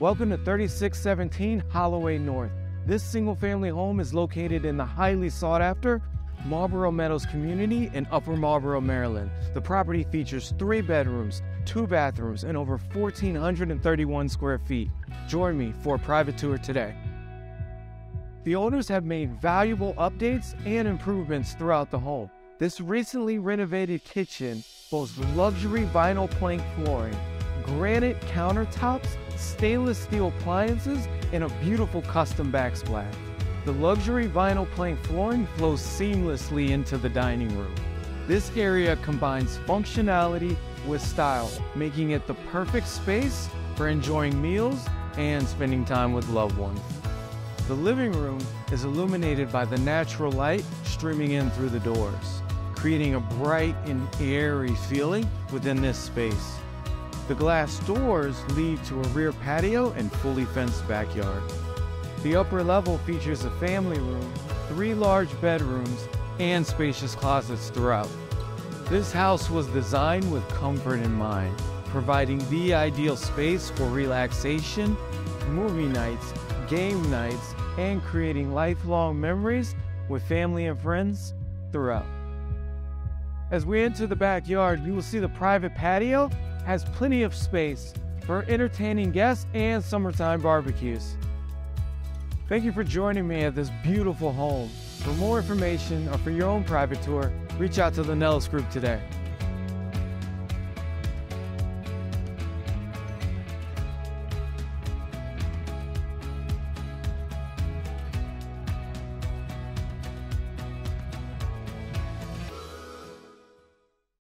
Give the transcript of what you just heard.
Welcome to 3617 Halloway North. This single family home is located in the highly sought after Marlboro Meadows community in Upper Marlboro, Maryland. The property features three bedrooms, two bathrooms, and over 1,431 square feet. Join me for a private tour today. The owners have made valuable updates and improvements throughout the home. This recently renovated kitchen boasts luxury vinyl plank flooring, granite countertops, stainless steel appliances, and a beautiful custom backsplash. The luxury vinyl plank flooring flows seamlessly into the dining room. This area combines functionality with style, making it the perfect space for enjoying meals and spending time with loved ones. The living room is illuminated by the natural light streaming in through the doors, creating a bright and airy feeling within this space. The glass doors lead to a rear patio and fully fenced backyard. The upper level features a family room, three large bedrooms, and spacious closets throughout. This house was designed with comfort in mind, providing the ideal space for relaxation, movie nights, game nights, and creating lifelong memories with family and friends throughout. As we enter the backyard, you will see the private patio has plenty of space for entertaining guests and summertime barbecues. Thank you for joining me at this beautiful home. For more information or for your own private tour, reach out to the Nellis Group today.